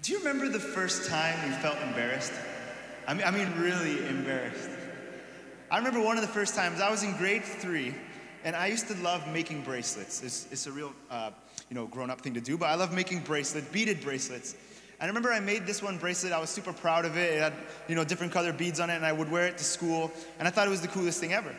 Do you remember the first time you felt embarrassed? I mean, I mean, really embarrassed. I remember one of the first times I was in grade three, and I used to love making bracelets. It's, it's a real, uh, you know, grown-up thing to do, but I love making bracelets, beaded bracelets. And I remember I made this one bracelet. I was super proud of it. It had, you know, different color beads on it, and I would wear it to school, and I thought it was the coolest thing ever.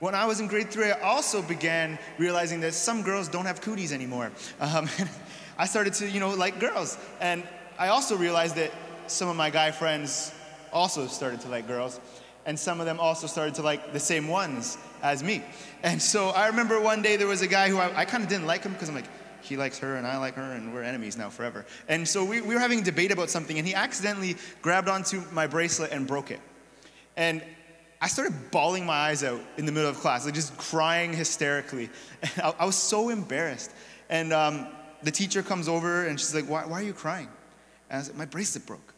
When I was in grade three, I also began realizing that some girls don't have cooties anymore. Um, I started to, you know, like girls. And I also realized that some of my guy friends also started to like girls. And some of them also started to like the same ones as me. And so I remember one day there was a guy who I, I kind of didn't like him because I'm like, he likes her and I like her and we're enemies now forever. And so we, we were having a debate about something and he accidentally grabbed onto my bracelet and broke it. And I started bawling my eyes out in the middle of class, like just crying hysterically. I, I was so embarrassed. And um, the teacher comes over and she's like, why, why are you crying? And I said, my bracelet broke.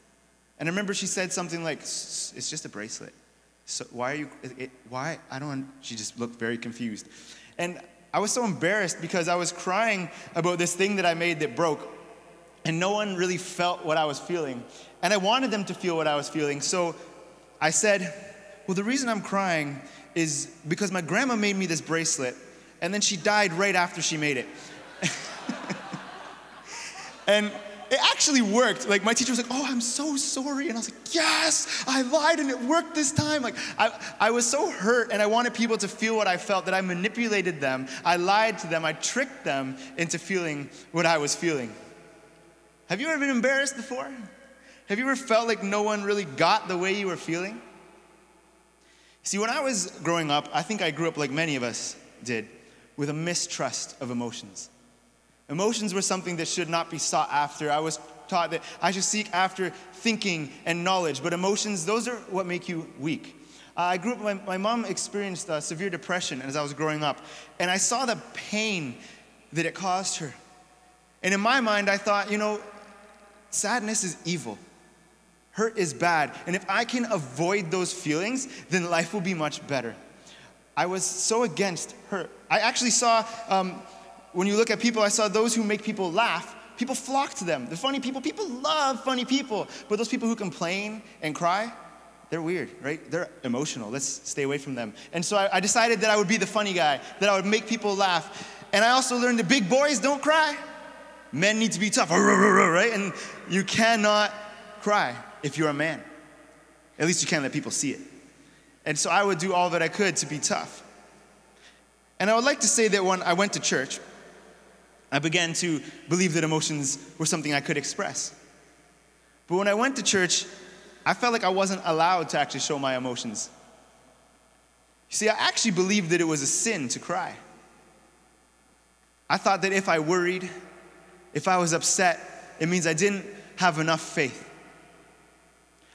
And I remember she said something like, it's just a bracelet. So why are you, it, it, why? I don't, she just looked very confused. And I was so embarrassed because I was crying about this thing that I made that broke. And no one really felt what I was feeling. And I wanted them to feel what I was feeling. So I said, well, the reason I'm crying is because my grandma made me this bracelet, and then she died right after she made it. And it actually worked. Like my teacher was like, "Oh, I'm so sorry," and I was like, "Yes, I lied and it worked this time." Like I, I was so hurt, and I wanted people to feel what I felt. That I manipulated them, I lied to them, I tricked them into feeling what I was feeling. Have you ever been embarrassed before? Have you ever felt like no one really got the way you were feeling? See, when I was growing up, I think I grew up like many of us did, with a mistrust of emotions. Emotions were something that should not be sought after. I was taught that I should seek after thinking and knowledge, but emotions, those are what make you weak. Uh, I grew up, my, my mom experienced uh, severe depression as I was growing up, and I saw the pain that it caused her. And in my mind, I thought, you know, sadness is evil. Hurt is bad. And if I can avoid those feelings, then life will be much better. I was so against hurt. I actually saw um, when you look at people, I saw those who make people laugh, people flock to them. The funny people, people love funny people. But those people who complain and cry, they're weird, right? They're emotional. Let's stay away from them. And so I, I decided that I would be the funny guy, that I would make people laugh. And I also learned that big boys don't cry. Men need to be tough, right? And you cannot cry if you're a man. At least you can't let people see it. And so I would do all that I could to be tough. And I would like to say that when I went to church, I began to believe that emotions were something I could express. But when I went to church, I felt like I wasn't allowed to actually show my emotions. You see, I actually believed that it was a sin to cry. I thought that if I worried, if I was upset, it means I didn't have enough faith.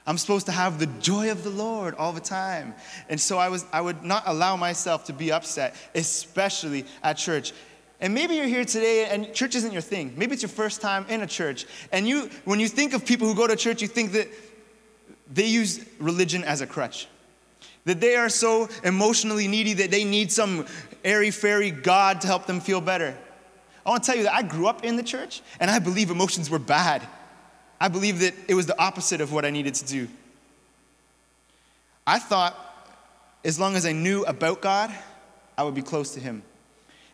I'm supposed to have the joy of the Lord all the time. And so I, was, I would not allow myself to be upset, especially at church. And maybe you're here today and church isn't your thing. Maybe it's your first time in a church. And you, when you think of people who go to church, you think that they use religion as a crutch. That they are so emotionally needy that they need some airy fairy God to help them feel better. I want to tell you that I grew up in the church and I believe emotions were bad. I believe that it was the opposite of what I needed to do. I thought as long as I knew about God, I would be close to Him.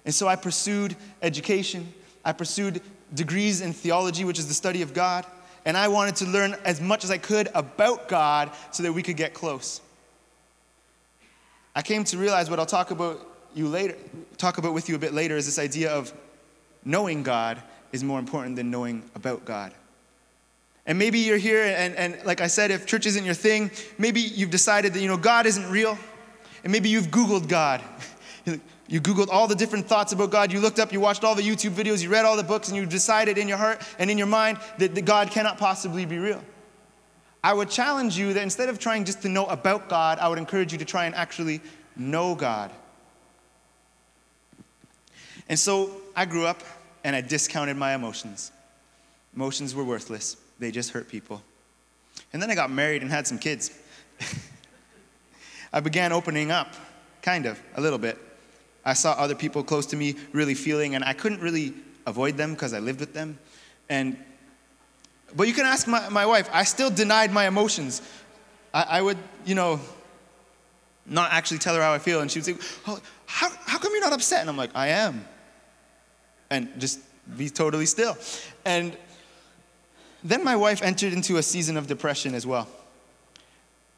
And so I pursued education, I pursued degrees in theology, which is the study of God, and I wanted to learn as much as I could about God so that we could get close. I came to realize what I'll talk about you later, talk about with you a bit later is this idea of knowing God is more important than knowing about God. And maybe you're here, and, and like I said, if church isn't your thing, maybe you've decided that, you know, God isn't real. And maybe you've Googled God. You Googled all the different thoughts about God. You looked up, you watched all the YouTube videos, you read all the books, and you decided in your heart and in your mind that, that God cannot possibly be real. I would challenge you that instead of trying just to know about God, I would encourage you to try and actually know God. And so I grew up and I discounted my emotions. Emotions were worthless, they just hurt people. And then I got married and had some kids. I began opening up, kind of, a little bit. I saw other people close to me really feeling, and I couldn't really avoid them because I lived with them. And, but you can ask my, my wife, I still denied my emotions. I, I would, you know, not actually tell her how I feel. And she would say, oh, how, how come you're not upset? And I'm like, I am. And just be totally still. And then my wife entered into a season of depression as well.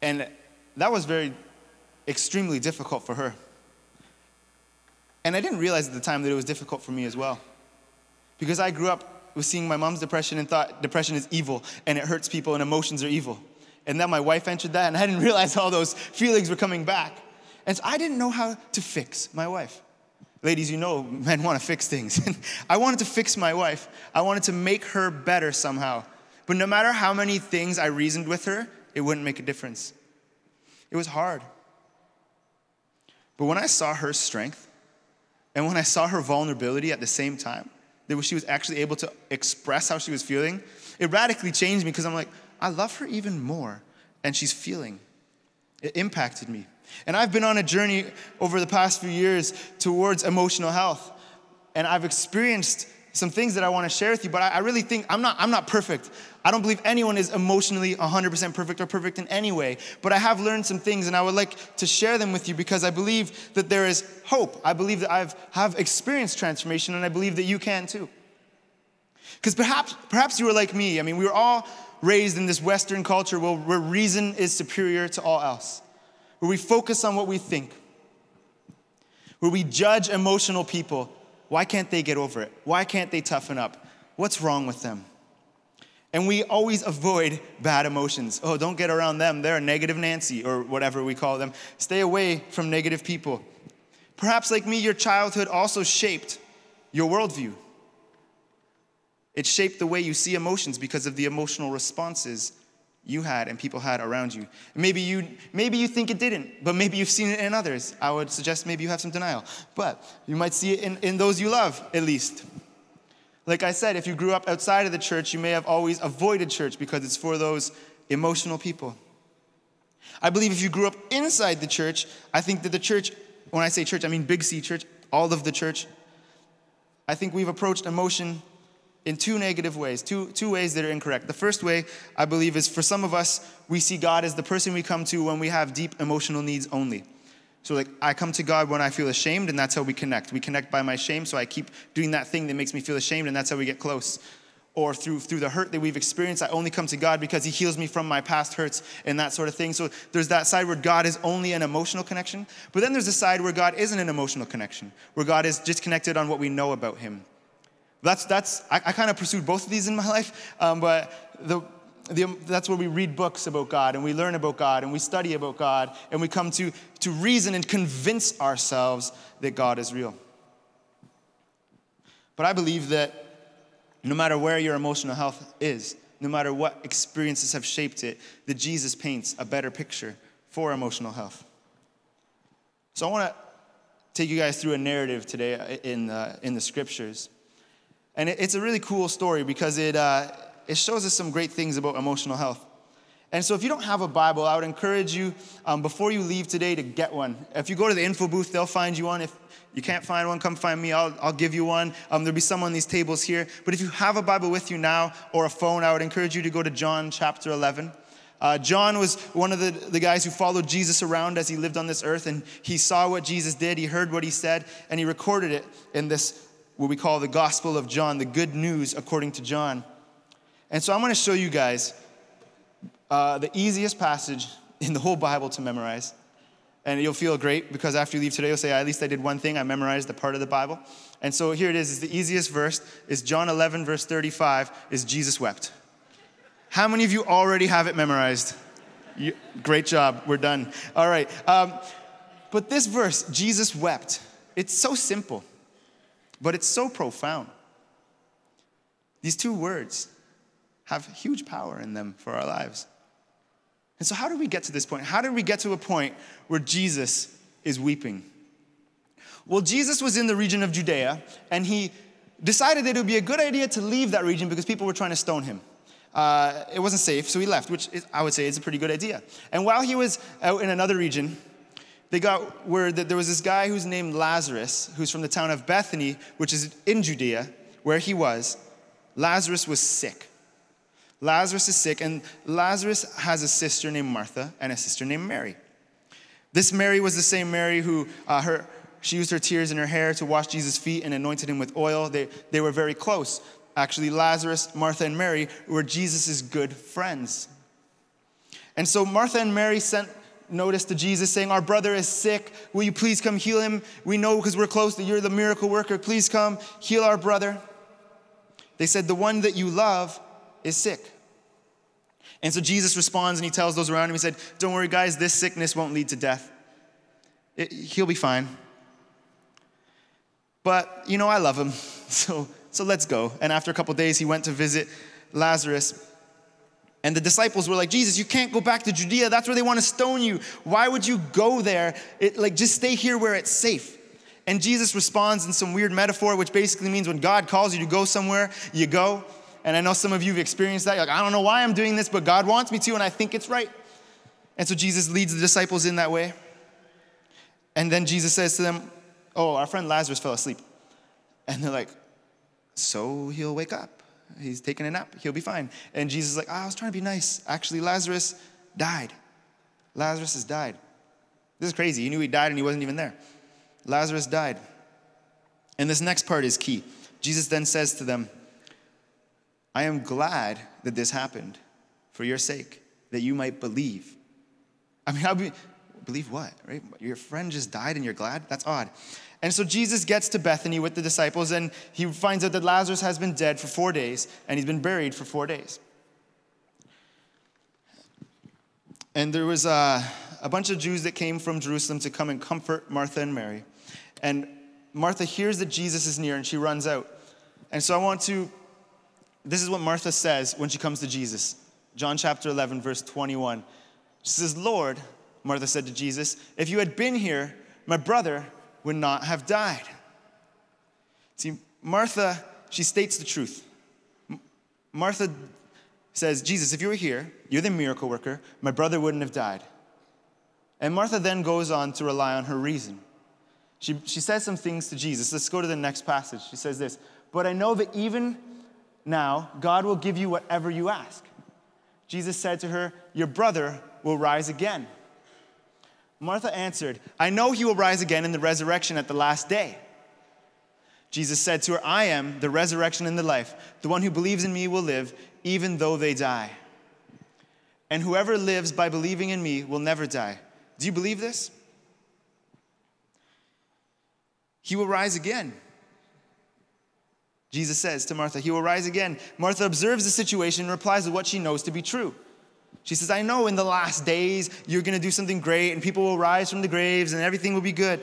And that was very extremely difficult for her. And I didn't realize at the time that it was difficult for me as well. Because I grew up with seeing my mom's depression and thought depression is evil and it hurts people and emotions are evil. And then my wife entered that and I didn't realize all those feelings were coming back. And so I didn't know how to fix my wife. Ladies, you know men want to fix things. And I wanted to fix my wife. I wanted to make her better somehow. But no matter how many things I reasoned with her, it wouldn't make a difference. It was hard. But when I saw her strength and when I saw her vulnerability at the same time, that she was actually able to express how she was feeling, it radically changed me because I'm like, I love her even more, and she's feeling. It impacted me. And I've been on a journey over the past few years towards emotional health, and I've experienced some things that I want to share with you, but I, I really think I'm not, I'm not perfect. I don't believe anyone is emotionally 100% perfect or perfect in any way, but I have learned some things and I would like to share them with you because I believe that there is hope. I believe that I've have experienced transformation and I believe that you can too. Because perhaps, perhaps you were like me. I mean, we were all raised in this Western culture where, where reason is superior to all else, where we focus on what we think, where we judge emotional people why can't they get over it? Why can't they toughen up? What's wrong with them? And we always avoid bad emotions. Oh, don't get around them. They're a negative Nancy or whatever we call them. Stay away from negative people. Perhaps, like me, your childhood also shaped your worldview. It shaped the way you see emotions because of the emotional responses you had and people had around you. maybe you maybe you think it didn't, but maybe you've seen it in others. I would suggest maybe you have some denial. But you might see it in, in those you love, at least. Like I said, if you grew up outside of the church, you may have always avoided church because it's for those emotional people. I believe if you grew up inside the church, I think that the church, when I say church, I mean Big C church, all of the church, I think we've approached emotion in two negative ways, two, two ways that are incorrect. The first way, I believe, is for some of us, we see God as the person we come to when we have deep emotional needs only. So, like, I come to God when I feel ashamed, and that's how we connect. We connect by my shame, so I keep doing that thing that makes me feel ashamed, and that's how we get close. Or through, through the hurt that we've experienced, I only come to God because He heals me from my past hurts and that sort of thing. So, there's that side where God is only an emotional connection. But then there's a side where God isn't an emotional connection, where God is just connected on what we know about Him. That's, that's, I, I kind of pursued both of these in my life, um, but the, the, that's where we read books about God and we learn about God and we study about God and we come to, to reason and convince ourselves that God is real. But I believe that no matter where your emotional health is, no matter what experiences have shaped it, that Jesus paints a better picture for emotional health. So I want to take you guys through a narrative today in, uh, in the scriptures. And it's a really cool story because it, uh, it shows us some great things about emotional health. And so, if you don't have a Bible, I would encourage you um, before you leave today to get one. If you go to the info booth, they'll find you one. If you can't find one, come find me. I'll, I'll give you one. Um, there'll be some on these tables here. But if you have a Bible with you now or a phone, I would encourage you to go to John chapter 11. Uh, John was one of the, the guys who followed Jesus around as he lived on this earth, and he saw what Jesus did, he heard what he said, and he recorded it in this what we call the Gospel of John, the good news according to John. And so I'm going to show you guys uh, the easiest passage in the whole Bible to memorize. And you'll feel great because after you leave today, you'll say, at least I did one thing. I memorized the part of the Bible. And so here it is. It's the easiest verse. Is John 11, verse 35, is Jesus wept. How many of you already have it memorized? You, great job. We're done. All right. Um, but this verse, Jesus wept, it's so simple but it's so profound. These two words have huge power in them for our lives. And so, how did we get to this point? How did we get to a point where Jesus is weeping? Well, Jesus was in the region of Judea, and he decided that it would be a good idea to leave that region because people were trying to stone him. Uh, it wasn't safe, so he left, which is, I would say is a pretty good idea. And while he was out in another region, they got word that there was this guy who's named Lazarus, who's from the town of Bethany, which is in Judea, where he was, Lazarus was sick. Lazarus is sick, and Lazarus has a sister named Martha and a sister named Mary. This Mary was the same Mary who uh, her, she used her tears in her hair to wash Jesus' feet and anointed him with oil. They, they were very close. Actually, Lazarus, Martha, and Mary were Jesus' good friends. And so Martha and Mary sent notice to Jesus saying, Our brother is sick. Will you please come heal him? We know because we're close that you're the miracle worker. Please come heal our brother. They said, The one that you love is sick. And so Jesus responds and he tells those around him, He said, Don't worry, guys, this sickness won't lead to death. It, he'll be fine. But, you know, I love him. So, so let's go. And after a couple days, he went to visit Lazarus. And the disciples were like, Jesus, you can't go back to Judea. That's where they want to stone you. Why would you go there? It, like, just stay here where it's safe. And Jesus responds in some weird metaphor, which basically means when God calls you to go somewhere, you go. And I know some of you have experienced that. You're like, I don't know why I'm doing this, but God wants me to, and I think it's right. And so Jesus leads the disciples in that way. And then Jesus says to them, Oh, our friend Lazarus fell asleep. And they're like, So he'll wake up. He's taking a nap. He'll be fine. And Jesus is like, oh, I was trying to be nice. Actually, Lazarus died. Lazarus has died. This is crazy. He knew he died and he wasn't even there. Lazarus died. And this next part is key. Jesus then says to them, I am glad that this happened for your sake, that you might believe. I mean, how be, believe what, right? Your friend just died and you're glad? That's odd. And so Jesus gets to Bethany with the disciples and he finds out that Lazarus has been dead for four days and he's been buried for four days. And there was a, a bunch of Jews that came from Jerusalem to come and comfort Martha and Mary. And Martha hears that Jesus is near and she runs out. And so I want to, this is what Martha says when she comes to Jesus. John chapter 11, verse 21. She says, Lord, Martha said to Jesus, if you had been here, my brother would not have died. See, Martha, she states the truth. Martha says, Jesus, if you were here, you're the miracle worker, my brother wouldn't have died. And Martha then goes on to rely on her reason. She, she says some things to Jesus. Let's go to the next passage. She says this But I know that even now, God will give you whatever you ask. Jesus said to her, Your brother will rise again. Martha answered, I know he will rise again in the resurrection at the last day. Jesus said to her, I am the resurrection and the life. The one who believes in me will live, even though they die. And whoever lives by believing in me will never die. Do you believe this? He will rise again. Jesus says to Martha, He will rise again. Martha observes the situation and replies with what she knows to be true. She says, I know in the last days you're going to do something great and people will rise from the graves and everything will be good.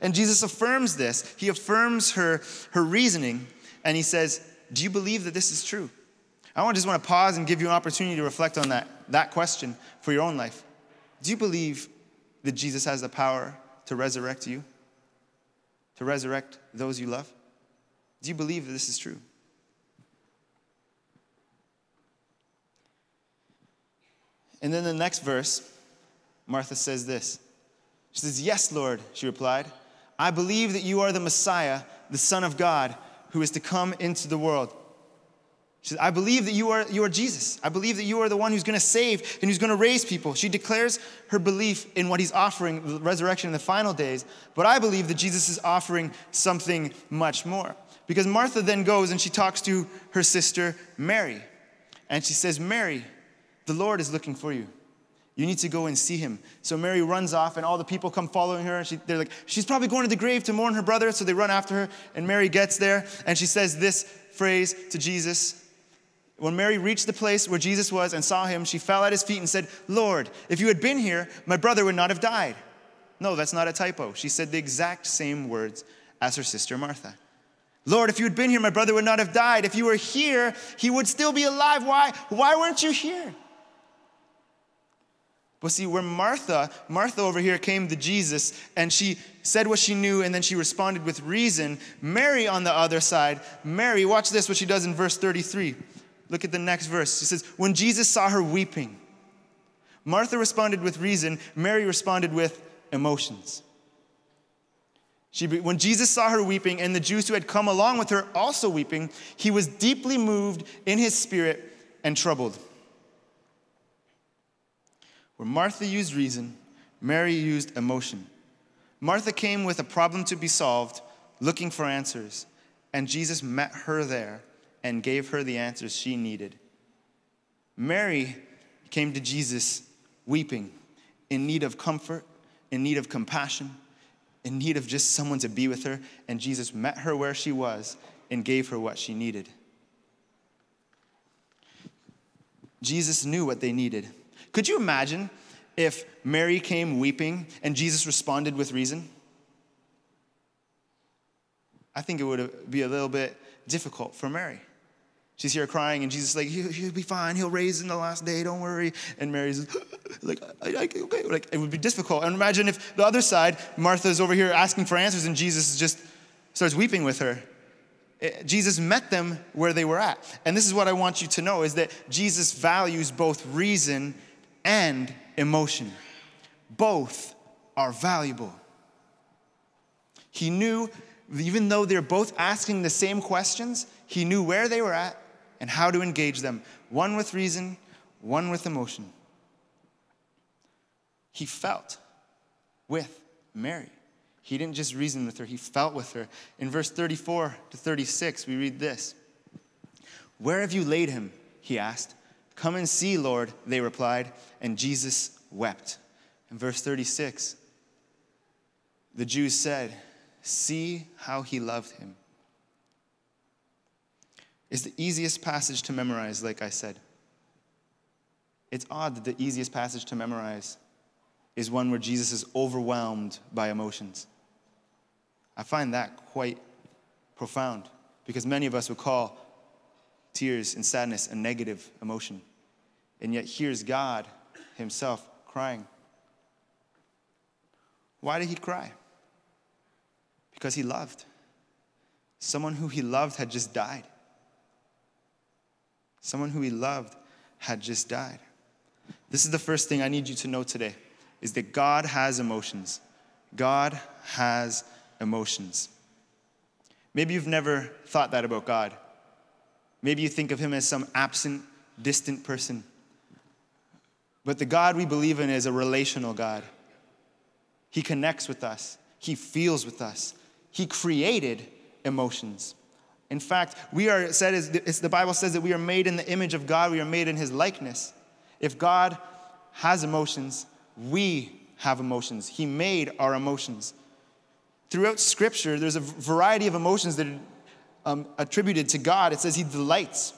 And Jesus affirms this. He affirms her, her reasoning and he says, Do you believe that this is true? I just want to pause and give you an opportunity to reflect on that, that question for your own life. Do you believe that Jesus has the power to resurrect you? To resurrect those you love? Do you believe that this is true? And then the next verse, Martha says this. She says, Yes, Lord, she replied. I believe that you are the Messiah, the Son of God, who is to come into the world. She says, I believe that you are, you are Jesus. I believe that you are the one who's going to save and who's going to raise people. She declares her belief in what he's offering, the resurrection in the final days. But I believe that Jesus is offering something much more. Because Martha then goes and she talks to her sister, Mary. And she says, Mary, the Lord is looking for you. You need to go and see him. So Mary runs off, and all the people come following her. And she, they're like, She's probably going to the grave to mourn her brother. So they run after her, and Mary gets there, and she says this phrase to Jesus. When Mary reached the place where Jesus was and saw him, she fell at his feet and said, Lord, if you had been here, my brother would not have died. No, that's not a typo. She said the exact same words as her sister Martha. Lord, if you had been here, my brother would not have died. If you were here, he would still be alive. Why? Why weren't you here? But see, where Martha, Martha over here came to Jesus and she said what she knew and then she responded with reason. Mary on the other side, Mary, watch this, what she does in verse 33. Look at the next verse. She says, When Jesus saw her weeping, Martha responded with reason, Mary responded with emotions. She, when Jesus saw her weeping and the Jews who had come along with her also weeping, he was deeply moved in his spirit and troubled. Where Martha used reason, Mary used emotion. Martha came with a problem to be solved, looking for answers, and Jesus met her there and gave her the answers she needed. Mary came to Jesus weeping, in need of comfort, in need of compassion, in need of just someone to be with her, and Jesus met her where she was and gave her what she needed. Jesus knew what they needed. Could you imagine if Mary came weeping and Jesus responded with reason? I think it would be a little bit difficult for Mary. She's here crying, and Jesus is like, he'll, be fine. He'll raise in the last day. Don't worry. And Mary's like, okay. Like, it would be difficult. And imagine if the other side, Martha's over here asking for answers, and Jesus just starts weeping with her. Eh, Jesus met them where they were at. And this is what I want you to know is that Jesus values both reason and emotion. Both are valuable. He knew, even though they're both asking the same questions, he knew where they were at and how to engage them, one with reason, one with emotion. He felt with Mary. He didn't just reason with her, he felt with her. In verse 34 to 36, we read this Where have you laid him? He asked. Come and see, Lord, they replied. And Jesus wept. In verse 36, the Jews said, See how he loved him It's the easiest passage to memorize, like I said. It's odd that the easiest passage to memorize is one where Jesus is overwhelmed by emotions. I find that quite profound because many of us would call tears and sadness a negative emotion. And yet, here's God Himself crying. Why did He cry? Because He loved. Someone who He loved had just died. Someone who he loved had just died. This is the first thing I need you to know today is that God has emotions. God has emotions. Maybe you've never thought that about God. Maybe you think of him as some absent, distant person. But the God we believe in is a relational God. He connects with us, He feels with us, He created emotions. In fact, we are said as the Bible says that we are made in the image of God, we are made in his likeness. If God has emotions, we have emotions. He made our emotions. Throughout scripture, there's a variety of emotions that are um, attributed to God. It says he delights,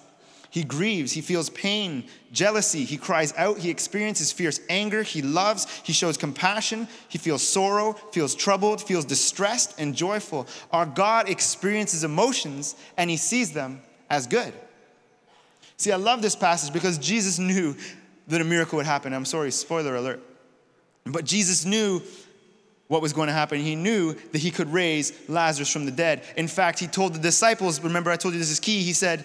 he grieves, he feels pain, jealousy, he cries out, he experiences fierce anger, he loves, he shows compassion, he feels sorrow, feels troubled, feels distressed and joyful. Our God experiences emotions and he sees them as good. See, I love this passage because Jesus knew that a miracle would happen. I'm sorry, spoiler alert. But Jesus knew what was going to happen. He knew that he could raise Lazarus from the dead. In fact, he told the disciples, remember I told you this is key, he said,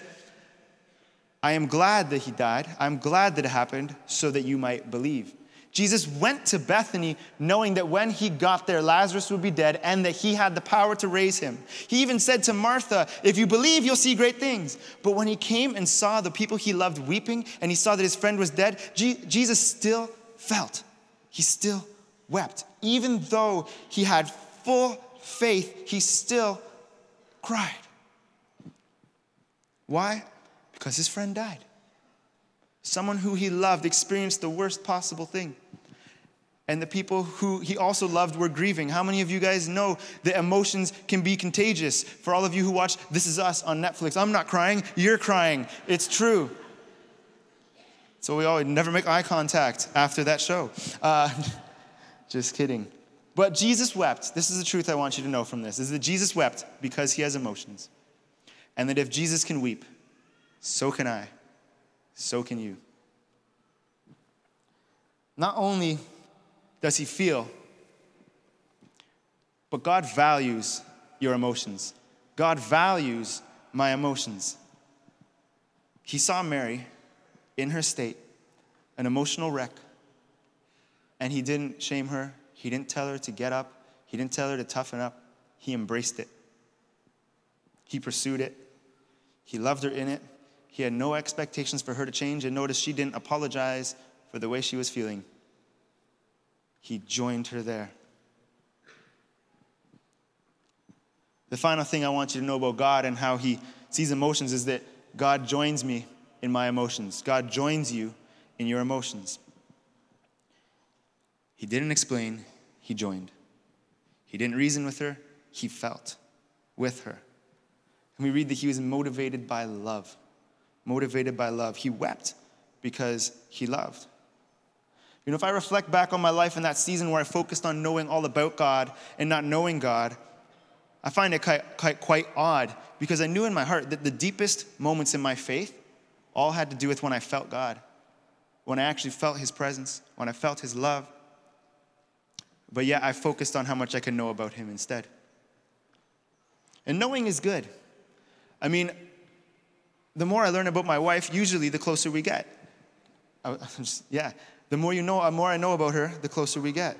I am glad that he died. I'm glad that it happened so that you might believe. Jesus went to Bethany knowing that when he got there, Lazarus would be dead and that he had the power to raise him. He even said to Martha, If you believe, you'll see great things. But when he came and saw the people he loved weeping and he saw that his friend was dead, Jesus still felt. He still wept. Even though he had full faith, he still cried. Why? Because his friend died. Someone who he loved experienced the worst possible thing. And the people who he also loved were grieving. How many of you guys know that emotions can be contagious? For all of you who watch This Is Us on Netflix, I'm not crying, you're crying. It's true. So we all never make eye contact after that show. Uh, just kidding. But Jesus wept. This is the truth I want you to know from this is that Jesus wept because he has emotions. And that if Jesus can weep, so can I. So can you. Not only does he feel, but God values your emotions. God values my emotions. He saw Mary in her state, an emotional wreck, and he didn't shame her. He didn't tell her to get up. He didn't tell her to toughen up. he embraced it. He pursued it. He loved her in it. He had no expectations for her to change, and notice she didn't apologize for the way she was feeling. He joined her there. The final thing I want you to know about God and how He sees emotions is that God joins me in my emotions. God joins you in your emotions. He didn't explain, He joined. He didn't reason with her, He felt with her. And we read that He was motivated by love. Motivated by love. He wept because He loved. You know, if I reflect back on my life in that season where I focused on knowing all about God and not knowing God, I find it quite, quite, quite odd because I knew in my heart that the deepest moments in my faith all had to do with when I felt God, when I actually felt His presence, when I felt His love. But yet I focused on how much I could know about Him instead. And knowing is good. I mean, the more I learn about my wife, usually the closer we get. Yeah, the more you know, the more I know about her, the closer we get.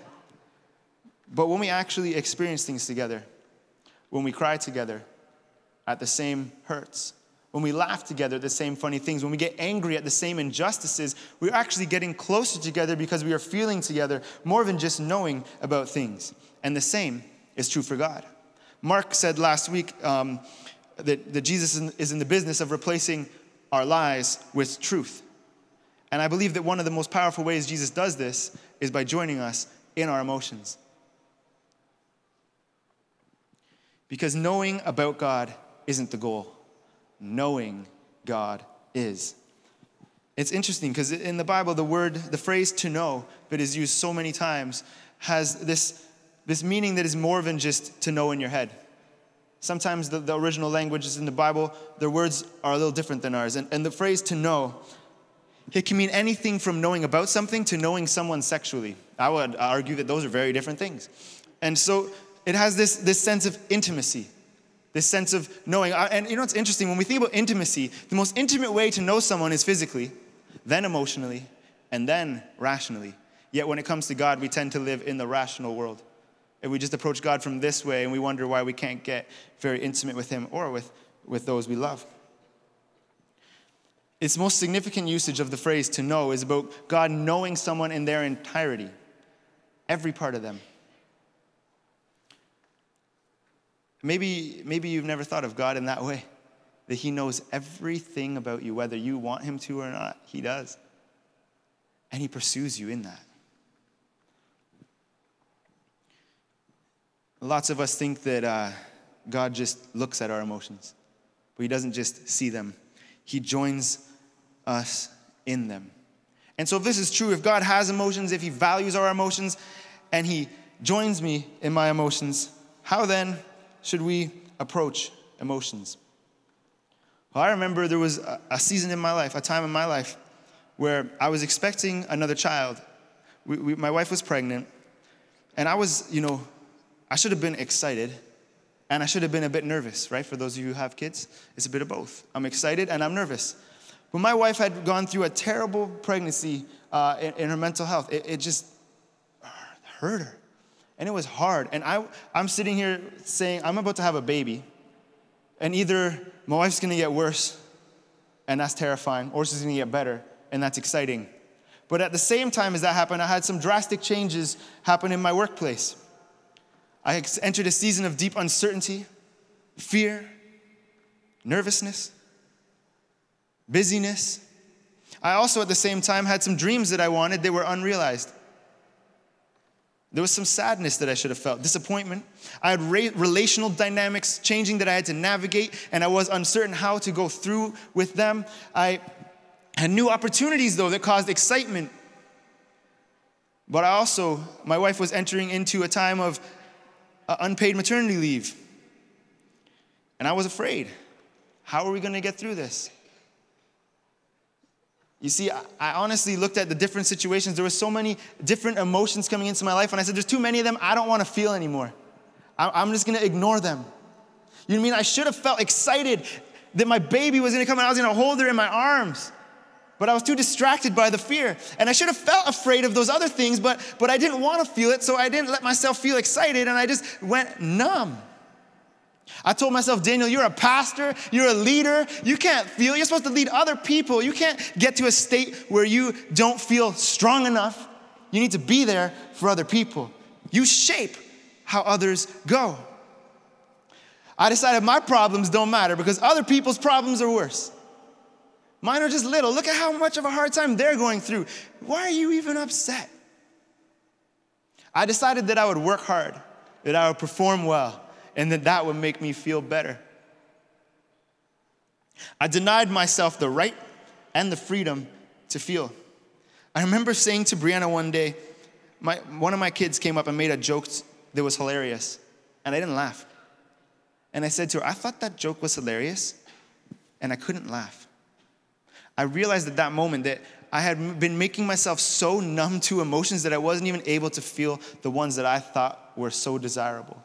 But when we actually experience things together, when we cry together at the same hurts, when we laugh together at the same funny things, when we get angry at the same injustices, we're actually getting closer together because we are feeling together more than just knowing about things. And the same is true for God. Mark said last week um, that, that Jesus is in the business of replacing our lies with truth. And I believe that one of the most powerful ways Jesus does this is by joining us in our emotions. Because knowing about God isn't the goal, knowing God is. It's interesting because in the Bible, the word, the phrase to know that is used so many times has this, this meaning that is more than just to know in your head. Sometimes the, the original languages in the Bible, their words are a little different than ours. And, and the phrase to know, it can mean anything from knowing about something to knowing someone sexually. I would argue that those are very different things. And so it has this, this sense of intimacy, this sense of knowing. Uh, and you know what's interesting? When we think about intimacy, the most intimate way to know someone is physically, then emotionally, and then rationally. Yet when it comes to God, we tend to live in the rational world. And we just approach God from this way and we wonder why we can't get very intimate with Him or with, with those we love. Its most significant usage of the phrase to know is about God knowing someone in their entirety, every part of them. Maybe, maybe you've never thought of God in that way, that He knows everything about you, whether you want Him to or not, He does. And He pursues you in that. Lots of us think that uh, God just looks at our emotions, but He doesn't just see them, He joins us in them. And so, if this is true, if God has emotions, if He values our emotions, and He joins me in my emotions, how then should we approach emotions? Well, I remember there was a, season in my life, a time in my life, where I was expecting another child. We, we, my wife was pregnant, and I was, you know, I should have been excited and I should have been a bit nervous, right? For those of you who have kids, it's a bit of both. I'm excited and I'm nervous. But my wife had gone through a terrible pregnancy uh, in, in, her mental health. It, it just hurt her. And it was hard. And I, I'm sitting here saying, I'm about to have a baby. And either my wife's gonna get worse, and that's terrifying, or she's gonna get better, and that's exciting. But at the same time as that happened, I had some drastic changes happen in my workplace. I entered a season of deep uncertainty, fear, nervousness, busyness. I also, at the same time, had some dreams that I wanted, they were unrealized. There was some sadness that I should have felt, disappointment. I had relational dynamics changing that I had to navigate, and I was uncertain how to go through with them. I had new opportunities, though, that caused excitement. But I also, my wife was entering into a time of uh, unpaid maternity leave. And I was afraid. How are we going to get through this? You see, I honestly looked at the different situations. There were so many different emotions coming into my life, and I said, There's too many of them I don't want to feel anymore. I'm just going to ignore them. You know I mean? I should have felt excited that my baby was going to come and I was going to hold her in my arms. But I was too distracted by the fear. And I should have felt afraid of those other things, but, but I didn't want to feel it, so I didn't let myself feel excited, and I just went numb. I told myself, Daniel, you're a pastor, you're a leader, you can't feel, you're supposed to lead other people. You can't get to a state where you don't feel strong enough. You need to be there for other people. You shape how others go. I decided my problems don't matter because other people's problems are worse. Mine are just little. Look at how much of a hard time they're going through. Why are you even upset? I decided that I would work hard, that I would perform well, and that that would make me feel better. I denied myself the right and the freedom to feel. I remember saying to Brianna one day, my, one of my kids came up and made a joke that was hilarious, and I didn't laugh. And I said to her, I thought that joke was hilarious, and I couldn't laugh. I realized at that moment that I had been making myself so numb to emotions that I wasn't even able to feel the ones that I thought were so desirable.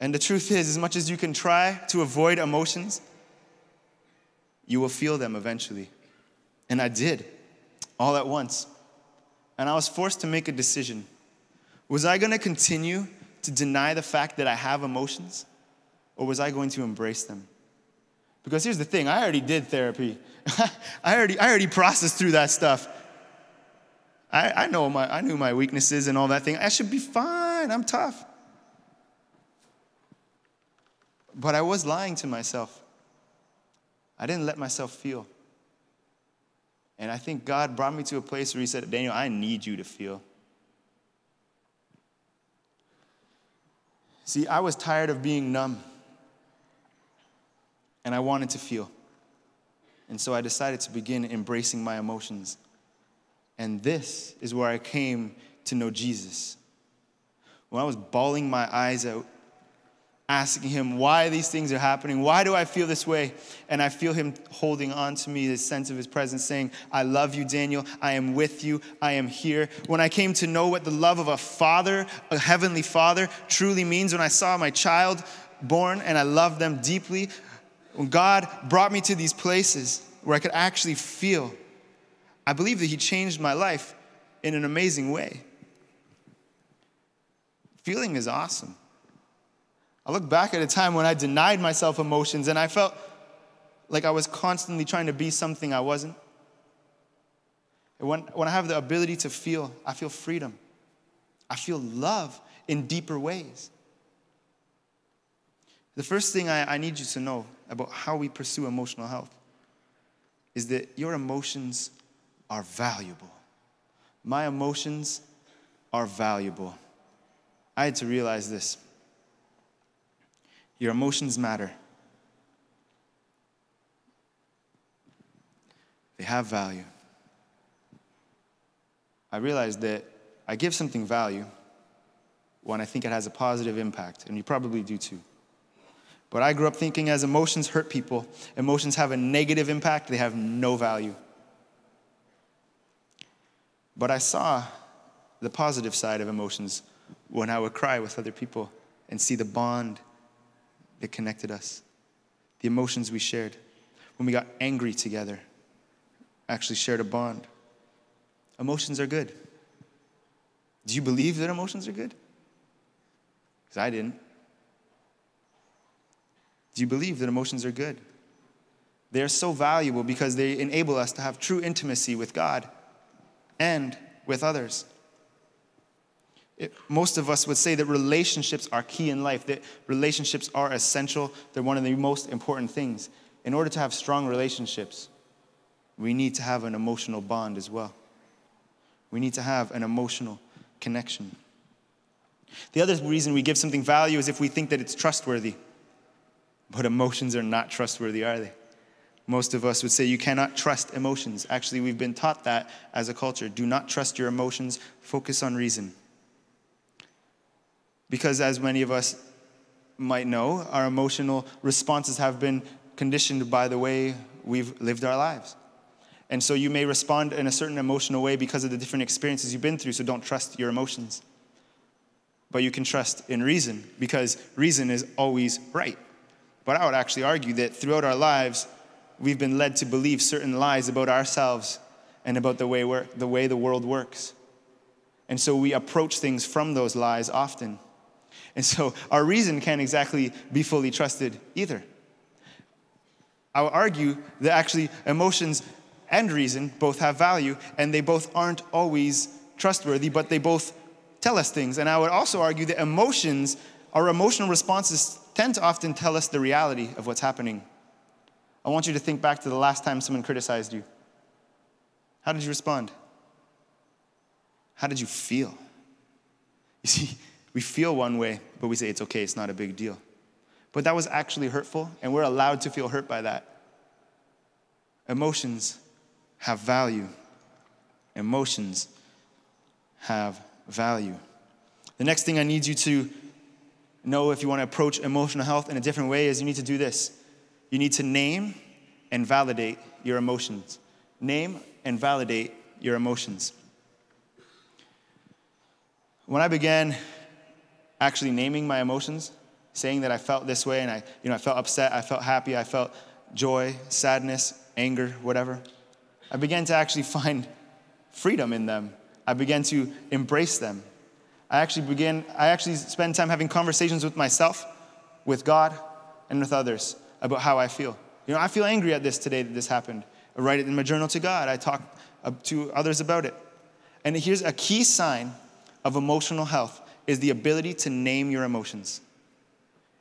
And the truth is, as much as you can try to avoid emotions, you will feel them eventually. And I did, all at once. And I was forced to make a decision. Was I going to continue to deny the fact that I have emotions, or was I going to embrace them? Because here's the thing I already did therapy, I, already, I already processed through that stuff. I, I, know my, I knew my weaknesses and all that thing. I should be fine. I'm tough. But I was lying to myself. I didn't let myself feel. And I think God brought me to a place where He said, Daniel, I need you to feel. See, I was tired of being numb. And I wanted to feel. And so I decided to begin embracing my emotions. And this is where I came to know Jesus. When I was bawling my eyes out asking him why these things are happening. Why do I feel this way? And I feel him holding on to me, this sense of his presence, saying, I love you, Daniel. I am with you. I am here. When I came to know what the love of a father, a heavenly father, truly means, when I saw my child born and I loved them deeply, when God brought me to these places where I could actually feel, I believe that he changed my life in an amazing way. Feeling is awesome. I look back at a time when I denied myself emotions and I felt like I was constantly trying to be something I wasn't. When, when I have the ability to feel, I feel freedom. I feel love in deeper ways. The first thing I, I need you to know about how we pursue emotional health is that your emotions are valuable. My emotions are valuable. I had to realize this. Your emotions matter. They have value. I realized that I give something value when I think it has a positive impact, and you probably do too. But I grew up thinking as emotions hurt people, emotions have a negative impact, they have no value. But I saw the positive side of emotions when I would cry with other people and see the bond that connected us, the emotions we shared. When we got angry together, actually shared a bond. Emotions are good. Do you believe that emotions are good? Because I didn't. Do you believe that emotions are good? They are so valuable because they enable us to have true intimacy with God and with others. It, most of us would say that relationships are key in life, that relationships are essential. They're one of the most important things. In order to have strong relationships, we need to have an emotional bond as well. We need to have an emotional connection. The other reason we give something value is if we think that it's trustworthy. But emotions are not trustworthy, are they? Most of us would say you cannot trust emotions. Actually, we've been taught that as a culture. Do not trust your emotions, focus on reason. Because, as many of us might know, our emotional responses have been conditioned by the way we've lived our lives. And so you may respond in a certain emotional way because of the different experiences you've been through, so don't trust your emotions. But you can trust in reason because reason is always right. But I would actually argue that throughout our lives, we've been led to believe certain lies about ourselves and about the way, the way the world works. And so we approach things from those lies often. And so our reason can't exactly be fully trusted either. I would argue that actually emotions and reason both have value and they both aren't always trustworthy, but they both tell us things. And I would also argue that emotions, our emotional responses, tend to often tell us the reality of what's happening. I want you to think back to the last time someone criticized you. How did you respond? How did you feel? You see, we feel one way, but we say it's okay, it's not a big deal. But that was actually hurtful, and we're allowed to feel hurt by that. Emotions have value. Emotions have value. The next thing I need you to know if you want to approach emotional health in a different way is you need to do this. You need to name and validate your emotions. Name and validate your emotions. When I began actually naming my emotions, saying that I felt this way and I, you know, I felt upset, I felt happy, I felt joy, sadness, anger, whatever, I began to actually find freedom in them. I began to embrace them. I actually began, I actually spend time having conversations with myself, with God, and with others about how I feel. You know, I feel angry at this today that this happened. I write it in my journal to God. I talk to others about it. And here's a key sign of emotional health is the ability to name your emotions.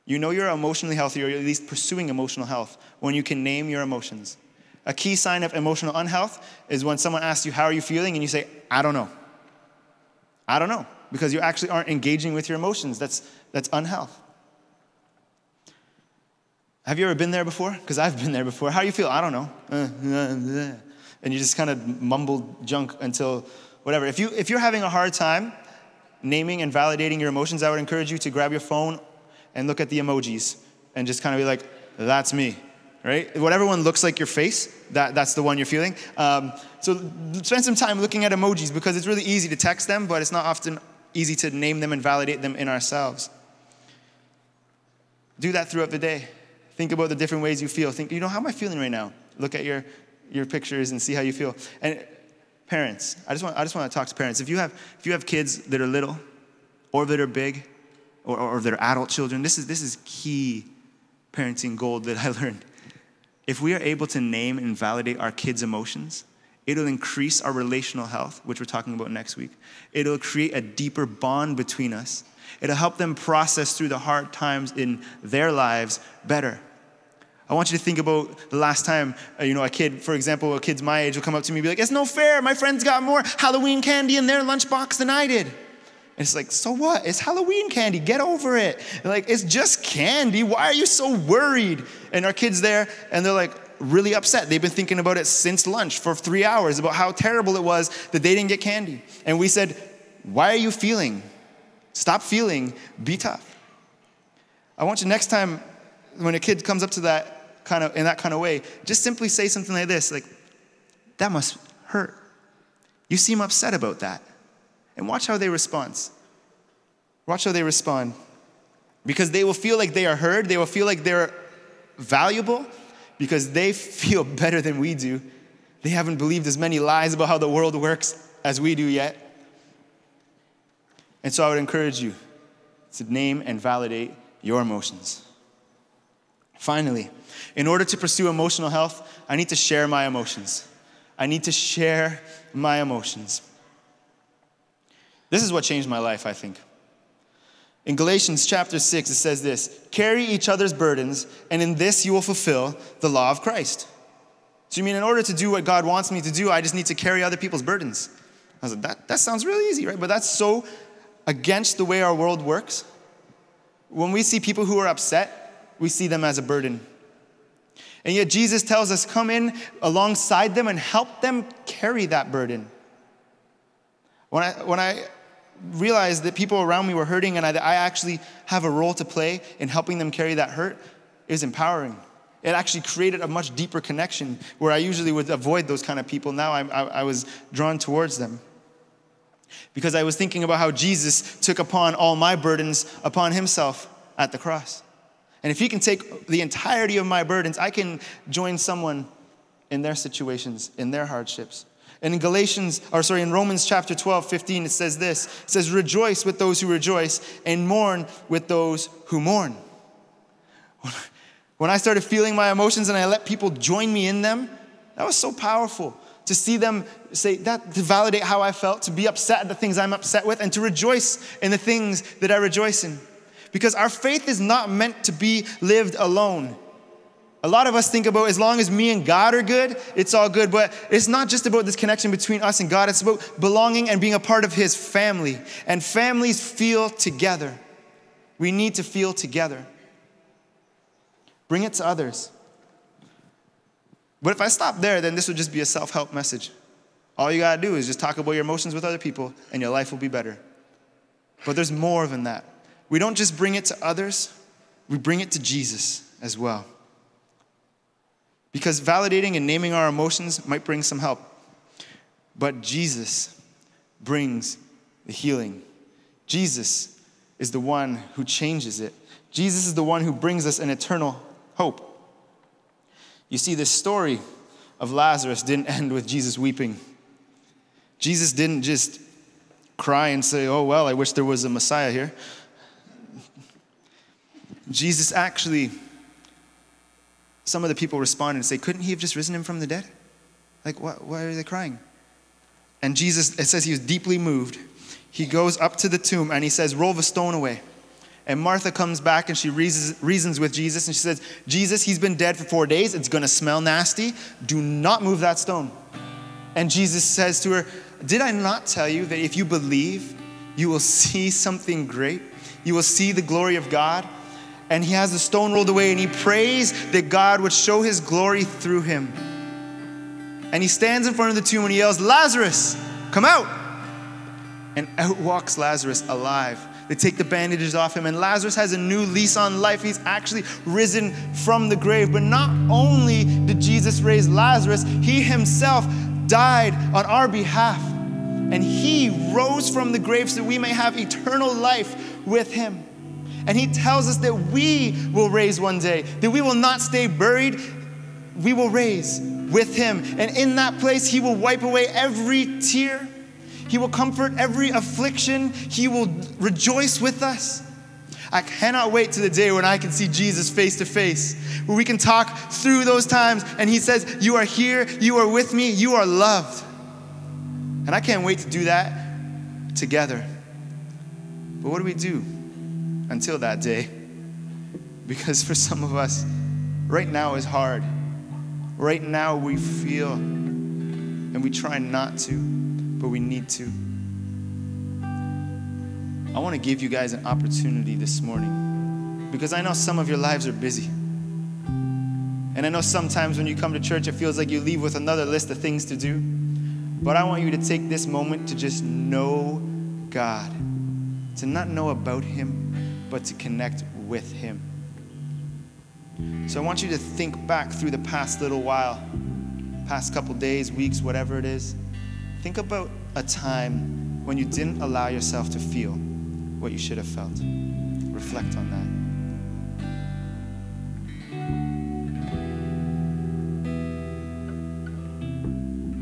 You know you're emotionally healthy, or at least pursuing emotional health, when you can name your emotions. A key sign of emotional unhealth is when someone asks you, How are you feeling? and you say, I don't know. I don't know, because you actually aren't engaging with your emotions. That's, that's unhealth. Have you ever been there before? Because I've been there before. How do you feel? I don't know. And you just kind of mumble junk until whatever. If, you, if you're having a hard time naming and validating your emotions, I would encourage you to grab your phone and look at the emojis and just kind of be like, that's me, right? Whatever one looks like your face, that, that's the one you're feeling. Um, so spend some time looking at emojis because it's really easy to text them, but it's not often easy to name them and validate them in ourselves. Do that throughout the day. Think about the different ways you feel. Think, you know, how am I feeling right now? Look at your, your pictures and see how you feel. And parents, I just want, I just want to talk to parents. If you have, if you have kids that are little or that are big or, or that are adult children, this is, this is key parenting gold that I learned. If we are able to name and validate our kids' emotions, it'll increase our relational health, which we're talking about next week. It'll create a deeper bond between us. It'll help them process through the hard times in their lives better. I want you to think about the last time, uh, you know, a kid, for example, a kid's my age will come up to me and be like, it's no fair. My friends got more Halloween candy in their lunchbox than I did. And it's like, so what? It's Halloween candy. Get over it. Like, it's just candy. Why are you so worried? And our kids there, and they're like really upset. They've been thinking about it since lunch for three hours about how terrible it was that they didn't get candy. And we said, why are you feeling? Stop feeling. Be tough. I want you next time when a kid comes up to that kind of in that kind of way, just simply say something like this, like, that must hurt. You seem upset about that. And watch how they respond. Watch how they respond. Because they will feel like they are heard, they will feel like they're valuable because they feel better than we do. They haven't believed as many lies about how the world works as we do yet. And so I would encourage you to name and validate your emotions. Finally, in order to pursue emotional health, I need to share my emotions. I need to share my emotions. This is what changed my life, I think. In Galatians chapter 6, it says this Carry each other's burdens, and in this you will fulfill the law of Christ. So, you mean in order to do what God wants me to do, I just need to carry other people's burdens? I was like, that, that sounds really easy, right? But that's so against the way our world works. When we see people who are upset, we see them as a burden. And yet Jesus tells us, come in alongside them and help them carry that burden. When I, when I realized that people around me were hurting and I, I actually have a role to play in helping them carry that hurt, is empowering. It actually created a much deeper connection where I usually would avoid those kind of people. Now I, I, I was drawn towards them. Because I was thinking about how Jesus took upon all my burdens upon himself at the cross. And if He can take the entirety of my burdens, I can join someone in their situations, in their hardships. And in Galatians, or sorry, in Romans chapter 12, 15, it says this it says, Rejoice with those who rejoice and mourn with those who mourn. When I started feeling my emotions and I let people join me in them, that was so powerful to see them say that, to validate how I felt, to be upset at the things I'm upset with, and to rejoice in the things that I rejoice in. Because our faith is not meant to be lived alone. A lot of us think about as long as me and God are good, it's all good. But it's not just about this connection between us and God, it's about belonging and being a part of His family. And families feel together. We need to feel together. Bring it to others. But if I stop there, then this would just be a self help message. All you gotta do is just talk about your emotions with other people, and your life will be better. But there's more than that. We don't just bring it to others, we bring it to Jesus as well. Because validating and naming our emotions might bring some help. But Jesus brings the healing. Jesus is the one who changes it. Jesus is the one who brings us an eternal hope. You see, this story of Lazarus didn't end with Jesus weeping. Jesus didn't just cry and say, Oh, well, I wish there was a Messiah here. Jesus actually some of the people respond and say, Couldn't he have just risen him from the dead? Like, why, why are they crying? And Jesus, it says he was deeply moved. He goes up to the tomb and he says, Roll the stone away. And Martha comes back and she reasons with Jesus and she says, Jesus, he's been dead for four days. It's going to smell nasty. Do not move that stone. And Jesus says to her, Did I not tell you that if you believe, you will see something great? You will see the glory of God? And he has the stone rolled away and he prays that God would show his glory through him. And he stands in front of the tomb and he yells, Lazarus, come out! And out walks Lazarus alive. They take the bandages off him, and Lazarus has a new lease on life. He's actually risen from the grave. But not only did Jesus raise Lazarus, he himself died on our behalf. And he rose from the grave so we may have eternal life with him. And he tells us that we will raise one day, that we will not stay buried, we will raise with him. And in that place, he will wipe away every tear, he will comfort every affliction, he will rejoice with us. I cannot wait to the day when I can see Jesus face to face, where we can talk through those times and he says, You are here, you are with me, you are loved. And I can't wait to do that together. But what do we do? Until that day. Because for some of us, right now is hard. Right now we feel, and we try not to, but we need to. I want to give you guys an opportunity this morning because I know some of your lives are busy. And I know sometimes when you come to church, it feels like you leave with another list of things to do. But I want you to take this moment to just know God, to not know about Him, but to connect with Him. So I want you to think back through the past little while, past couple days, weeks, whatever it is. Think about a time when you didn't allow yourself to feel what you should have felt. Reflect on that.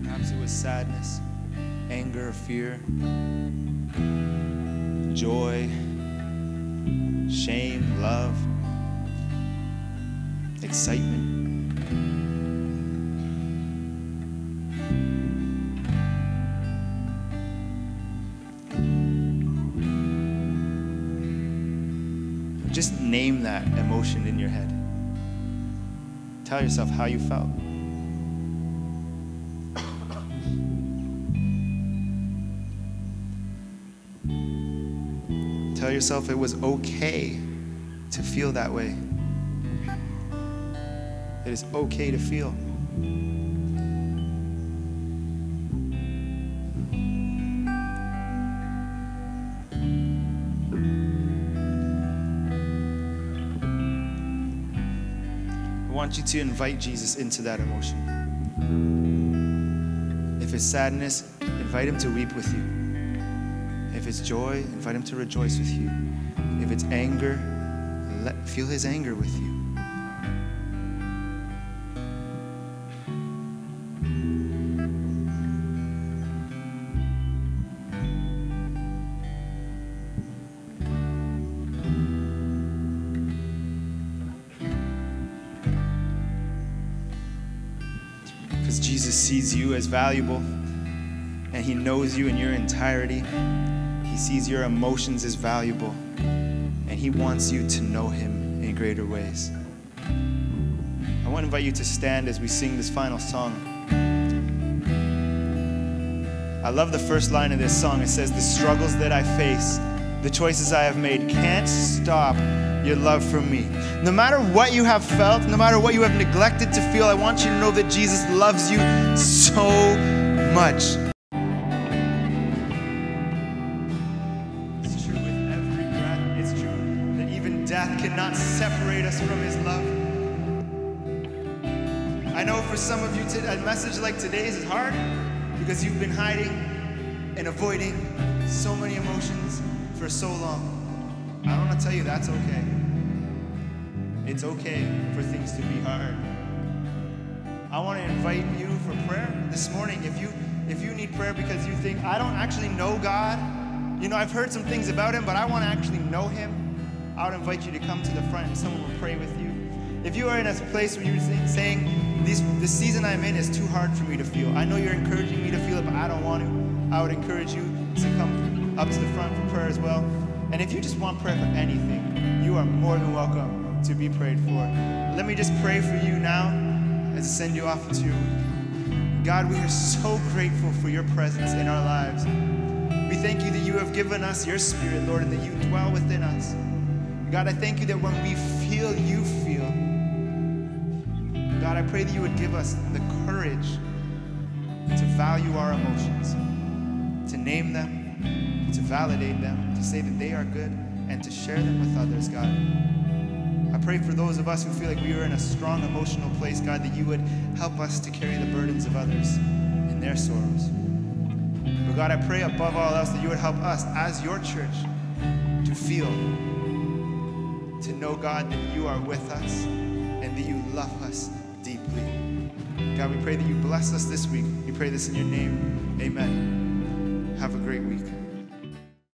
Perhaps it was sadness, anger, fear, joy shame, love, excitement. Just name that emotion in your head. Tell yourself how you felt. Tell yourself it was okay to feel that way. It is okay to feel. I want you to invite Jesus into that emotion. If it's sadness, invite him to weep with you it's joy, invite Him to rejoice with you. If it's anger, let, feel His anger with you. because Jesus sees you as valuable and He knows you in your entirety. Sees your emotions as valuable and He wants you to know Him in greater ways. I want to invite you to stand as we sing this final song. I love the first line of this song. It says, The struggles that I face, the choices I have made can't stop your love for me. No matter what you have felt, no matter what you have neglected to feel, I want you to know that Jesus loves you so much. Some of you, a message like today's is hard because you've been hiding and avoiding so many emotions for so long. I want to tell you that's okay. It's okay for things to be hard. I want to invite you for prayer this morning. If you if you need prayer because you think I don't actually know God, you know I've heard some things about Him, but I want to actually know Him. I would invite you to come to the front and someone will pray with you. If you are in a place where you're saying this this season I'm in is too hard for me to feel, I know you're encouraging me to feel it, but I don't want to. I would encourage you to come up to the front for prayer as well. And if you just want prayer for anything, you are more than welcome to be prayed for. Let me just pray for you now as I send you off to God. We are so grateful for your presence in our lives. We thank you that you have given us your spirit, Lord, and that you dwell within us. God, I thank you that when we feel, you feel. God, I pray that you would give us the courage to value our emotions, to name them, to validate them, to say that they are good, and to share them with others, God. I pray for those of us who feel like we are in a strong emotional place, God, that you would help us to carry the burdens of others in their sorrows. But God, I pray above all else that you would help us as your church to feel, to know, God, that you are with us and that you love us deeply. God, we pray that you bless us this week. We pray this in your name. Amen. Have a great week.